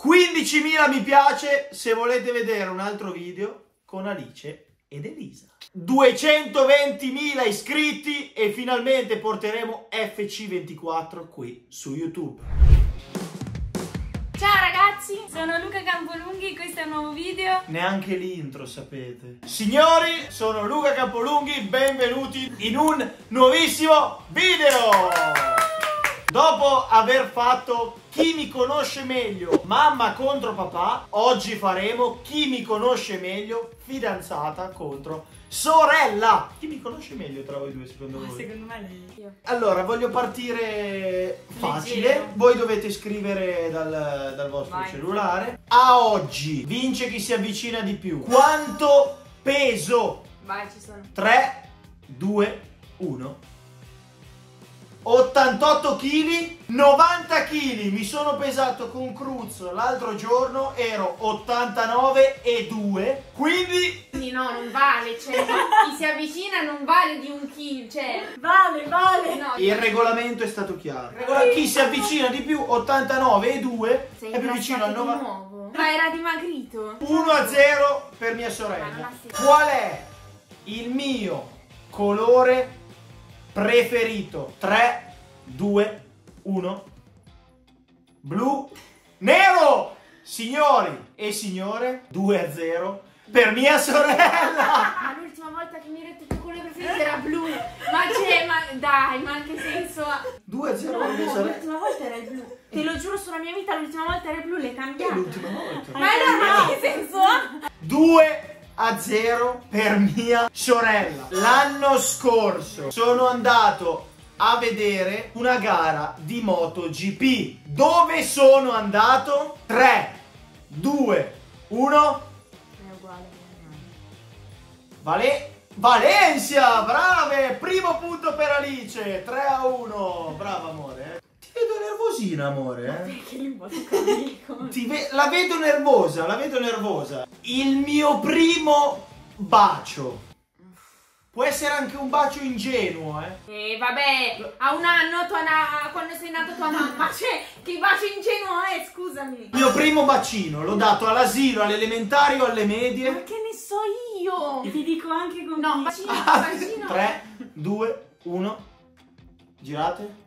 15.000 mi piace se volete vedere un altro video con Alice ed Elisa. 220.000 iscritti e finalmente porteremo FC24 qui su YouTube. Ciao ragazzi, sono Luca Campolunghi, questo è un nuovo video. Neanche l'intro sapete. Signori, sono Luca Campolunghi, benvenuti in un nuovissimo video! Dopo aver fatto chi mi conosce meglio, mamma contro papà, oggi faremo chi mi conosce meglio, fidanzata contro sorella. Chi mi conosce meglio tra voi due secondo voi? Secondo me lei. Io. Allora, voglio partire facile. Leggero. Voi dovete scrivere dal, dal vostro Vai. cellulare. A oggi vince chi si avvicina di più. Quanto peso? Vai, ci sono. 3, 2, 1. 88 kg, 90 kg, mi sono pesato con Cruz l'altro giorno, ero 89 e 2, quindi Quindi no, non vale, cioè chi si avvicina non vale di un kill, cè Vale, vale. no, il regolamento è stato chiaro. Regola- chi si avvicina di più, 89 e 2, sei è più vicino al ingrassato di 90. nuovo. Ma era dimagrito. 1 a 0 per mia sorella. Qual è il mio colore preferito? 3, 2, 1. Blu, nero! Signori e signore, 2 a 0 per mia sorella. Ma l'ultima volta che mi hai detto tuo colore preferito era blu. Ma c'è, ma dai, ma che senso ha? 2 a 0 No, per mia no, sorella. l'ultima volta era il blu. Te lo giuro sulla mia vita, l'ultima volta era il blu, l'hai cambiato. l'ultima volta. Ma no, ma che senso ha? 2 a 0 per mia sorella. L'anno scorso sono andato a vedere una gara di MotoGP. Dove sono andato? 3, 2, 1. È uguale. Vale- Valencia, brave! Primo punto per Alice, 3 a 1. Brava amore. eh. Nervosina, amore. eh. Perché? Ti ve- la vedo nervosa, la vedo nervosa. Il mio primo bacio. Può essere anche un bacio ingenuo, eh. E vabbè, a un anno tua na- quando sei nato tua mamma, cioè, che bacio ingenuo è, scusami. Il mio primo bacino l'ho dato all'asilo, alle elementari o alle Ma medie. che ne so io? E ti dico anche con No, bacino, Ah, bacino. 3, 2, 1. Girate.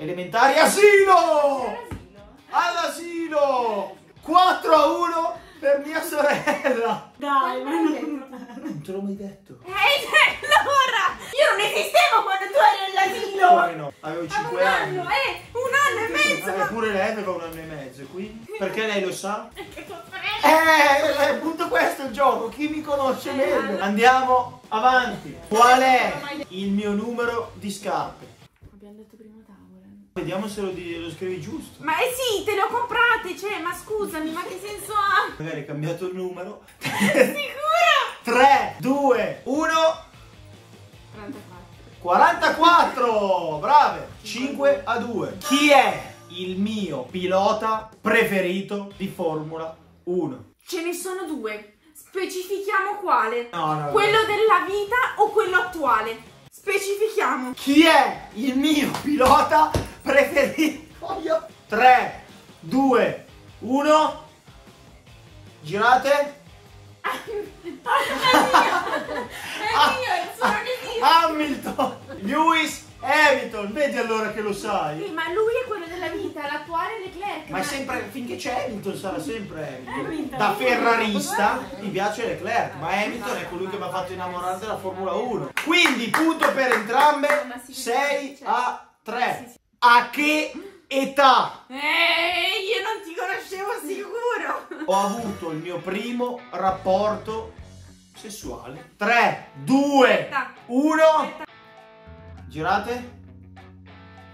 Elementari, asilo! All'asilo! 4 a 1 per mia sorella. Dai, ma non... Non te l'ho mai detto. Eh, allora, io non esistevo quando tu eri all'asilo. Come no? Avevo Avevo 5 un anni. anno, eh, un anno e mezzo. Eh, Pure lei aveva un anno e mezzo, quindi? Perché lei lo sa? Eh, è appunto questo il gioco, chi mi conosce meglio. Andiamo avanti. Qual è il mio numero di scarpe? Abbiamo detto prima. Vediamo se lo, di- lo scrivi giusto. Ma eh sì, te le ho comprate, cioè, ma scusami, ma che senso ha? Magari hai cambiato il numero. Sicuro? 3, 2, 1, 44. 44. Brave. 5 a 2. Chi è il mio pilota preferito di Formula 1? Ce ne sono due. Specifichiamo quale. No, no, no. Quello della vita o quello attuale? Specifichiamo. Chi è il mio pilota preferito? 3, 2, 1. Girate. È mio, sono di Hamilton. Lewis Hamilton. Vedi allora che lo Sì, sai. ma lui è quello della vita, l'attuale è Leclerc. Ma è sempre, finché c'è Hamilton sarà sempre Hamilton. Hamilton. Da ferrarista mi piace Leclerc, ma Hamilton è colui che mi ha fatto innamorare della Formula 1. Quindi punto per entrambe, 6 a 3. A che età Eh, io non ti conoscevo sicuro. ho avuto il mio primo rapporto sessuale? 3, 2, 1. Girate.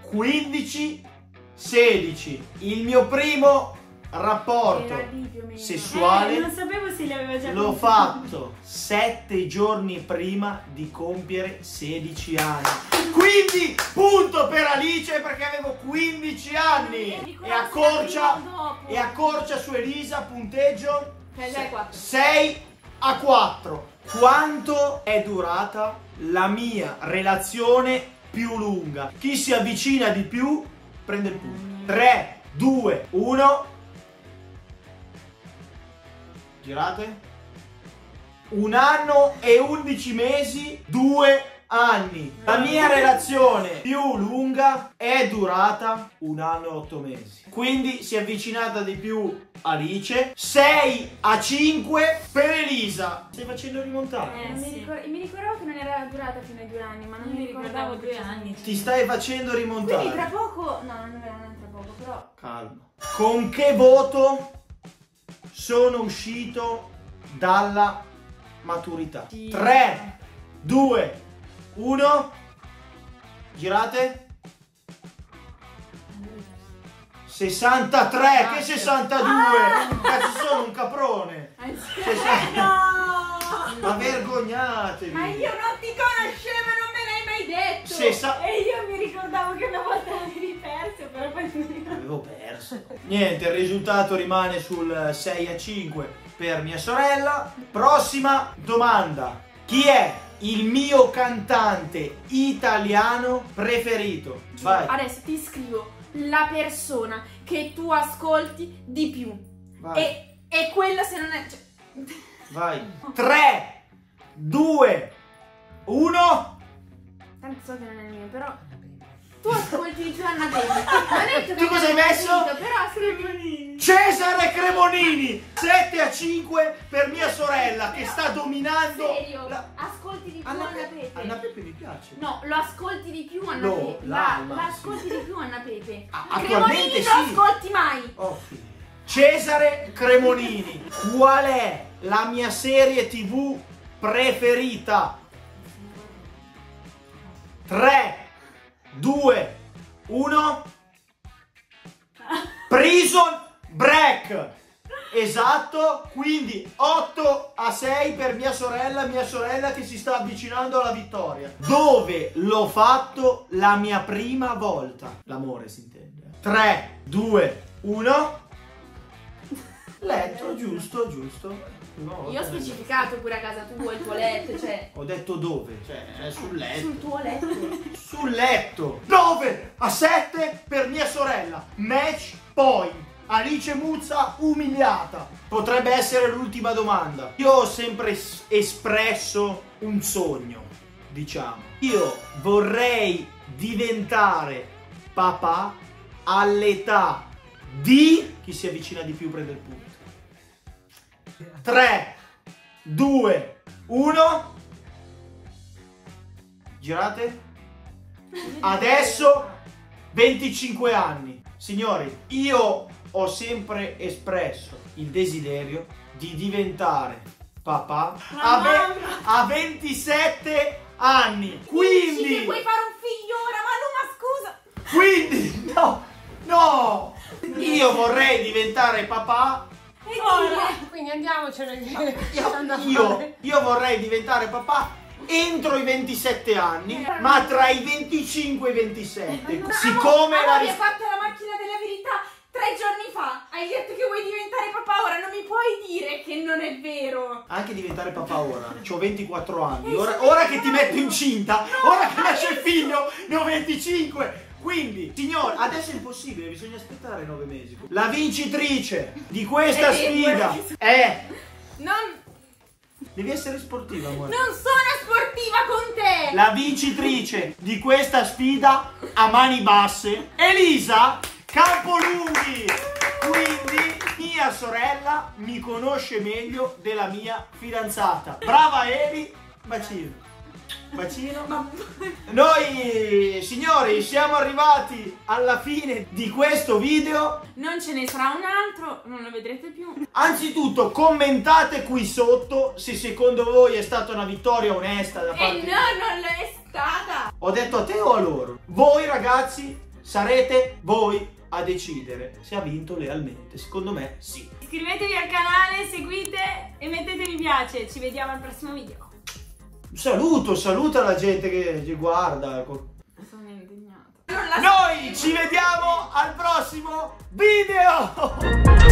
15, 16. Il mio primo rapporto sessuale. Eh, non sapevo se li aveva già L'ho fatto sette giorni prima di compiere 16 anni. Quindi punto per Alice perché avevo 15 anni. E accorcia, e accorcia su Elisa, punteggio Eh, dai, quattro. 6 a 4. Quanto è durata la mia relazione più lunga? Chi si avvicina di più prende il punto. 3, 2, 1. Girate. Un anno e 11 mesi, due anni. La mia relazione più lunga è durata un anno e otto mesi. Quindi si è avvicinata di più Alice. 6 a 5 per Elisa. Stai facendo rimontare. Eh, mi, sì. ricor- mi ricordavo che non era durata fino ai due anni, ma non Non mi mi ricordavo ricordavo due anni. Ti stai facendo Quindi tra rimontare. poco, no, non è non è tra poco, però Calma. Con che voto sono uscito dalla maturità? Sì. 3, 2, 1. Girate. 63, che 62? Cazzo sono un caprone. Ma vergognatevi. Ma io non ti conoscevo non me l'hai mai detto! Sessa- E io mi ricordavo che una volta l'avevi perso, Avevo perso. Niente, il risultato rimane sul 6 a 5 per mia sorella. Prossima domanda. Chi è il mio cantante italiano preferito? Vai. Adesso ti scrivo la persona che tu ascolti di più. Vai. E, e quello se non è. Cioè, Vai. 3, 2, 1. tanto so che non è il mio, però. Tu ascolti di più Tu cosa hai messo? Però scrivi. Cesare Cremonini. 7 a 5 per mia sorella che sta dominando. Serio? la- Ascolti di più Anna, Anna, Pepe. Anna Pepe mi piace. No, lo ascolti di più Anna No, Pepe. La, la massimo. ascolti di più Anna Pepe. Ah, Cremonini attualmente non sì. ascolti mai. Oh. Cesare Cremonini, qual è la mia serie TV preferita? 3, 2, 1. Prison Break. Esatto, quindi 8 a 6 per mia sorella, mia sorella che si sta avvicinando alla vittoria. Dove l'ho fatto la mia prima volta? L'amore si intende. 3, 2, 1. Letto, giusto, giusto. No, Io ho eh, specificato pure a casa tua il tuo letto, cioè. Ho detto dove? Cioè, è sul letto. Sul tuo letto. Sul letto. 9 a 7 per mia sorella. Match point. Alice Muzza umiliata. Potrebbe essere l'ultima domanda. Io ho sempre es- espresso un sogno, diciamo. Io vorrei diventare papà all'età di... Chi si avvicina di più prende il punto. 3, 2, 1. Girate. Adesso 25 anni. Signori, io ho sempre espresso il desiderio di diventare papà a, ve- a 27 anni. Dici che Quindi, puoi fare un figlio ora, ma non ma scusa. quindi, no, no. Io vorrei diventare papà. E Ora. Quindi andiamocene. Io, io, io vorrei diventare papà entro i 27 anni, ma tra i 25 e i 27. Siccome la allora, hai ris- fatto la macchina della verità tre giorni fa. Hai detto che vuoi diventare papà ora, non mi puoi dire che non è vero. anche diventare papà ora, ho 24 anni, ora, ora che ti metto incinta, ora che nasce il figlio, ne ho 25. Quindi, signori, adesso è impossibile, bisogna aspettare 9 mesi. La vincitrice di questa È sfida vero. è... Non, Devi essere sportiva, amore. non sono sportiva con te. La vincitrice di questa sfida a mani basse, Elisa Campolunghi. Quindi mia sorella mi conosce meglio della mia fidanzata. Brava Eli, bacino. Bacino. Noi signori siamo arrivati alla fine di questo video. Non ce ne sarà un altro, non lo vedrete più. Anzitutto commentate qui sotto se secondo voi è stata una vittoria onesta da E parte no, non lo è stata. Ho detto a te o a loro? Voi ragazzi sarete voi a decidere se ha vinto lealmente. Secondo me sì. Iscrivetevi al canale, seguite e mettete mi piace. Ci vediamo al prossimo video. Saluto, saluta la gente che ci guarda. Sono indignata. Noi ci vediamo al prossimo video!